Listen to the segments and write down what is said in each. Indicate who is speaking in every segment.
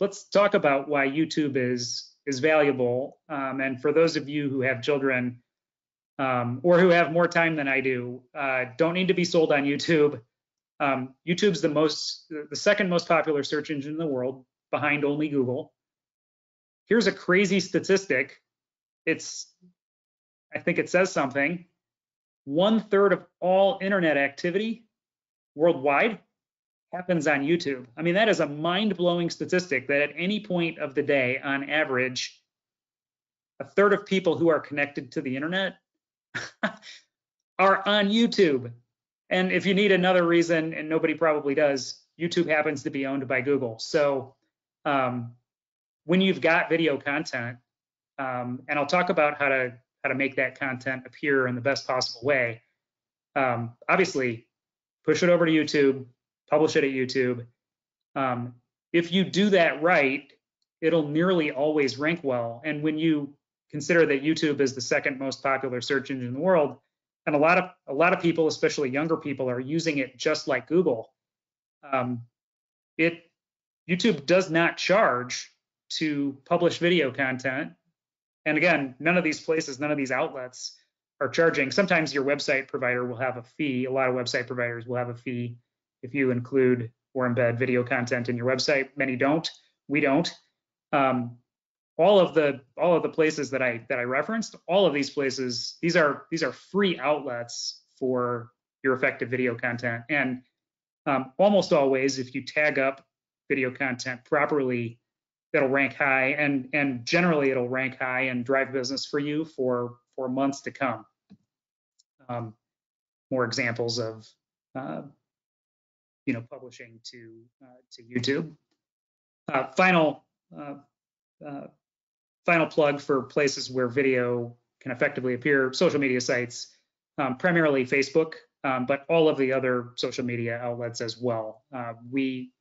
Speaker 1: let's talk about why YouTube is is valuable. Um, and for those of you who have children um, or who have more time than I do, uh, don't need to be sold on YouTube. Um, YouTube's the most, the second most popular search engine in the world, behind only Google. Here's a crazy statistic. It's, I think it says something. One third of all internet activity worldwide happens on YouTube. I mean, that is a mind blowing statistic that at any point of the day, on average, a third of people who are connected to the internet are on YouTube. And if you need another reason, and nobody probably does, YouTube happens to be owned by Google. So um, when you've got video content, um, and I'll talk about how to how to make that content appear in the best possible way. Um, obviously, push it over to YouTube, publish it at YouTube. Um, if you do that right, it'll nearly always rank well. And when you consider that YouTube is the second most popular search engine in the world, and a lot of a lot of people, especially younger people, are using it just like Google. Um, it YouTube does not charge to publish video content, and again, none of these places, none of these outlets are charging. Sometimes your website provider will have a fee. A lot of website providers will have a fee if you include or embed video content in your website. Many don't. We don't. Um, all of the all of the places that I that I referenced, all of these places, these are these are free outlets for your effective video content. And um, almost always, if you tag up video content properly, it'll rank high, and and generally it'll rank high and drive business for you for for months to come. Um, more examples of uh, you know publishing to uh, to YouTube. Uh, final uh, final plug for places where video can effectively appear, social media sites, um, primarily Facebook, um, but all of the other social media outlets as well. We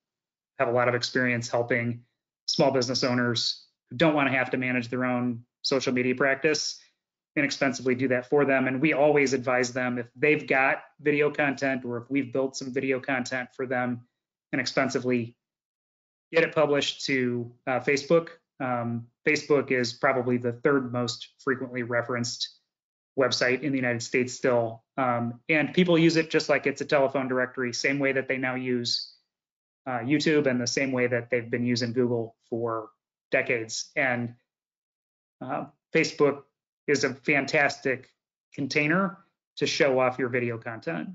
Speaker 1: have a lot of experience helping small business owners who don't want to have to manage their own social media practice inexpensively do that for them. And we always advise them if they've got video content or if we've built some video content for them inexpensively, get it published to uh, Facebook um, Facebook is probably the third most frequently referenced website in the United States still. Um, and people use it just like it's a telephone directory, same way that they now use uh, YouTube and the same way that they've been using Google for decades. And uh, Facebook is a fantastic container to show off your video content.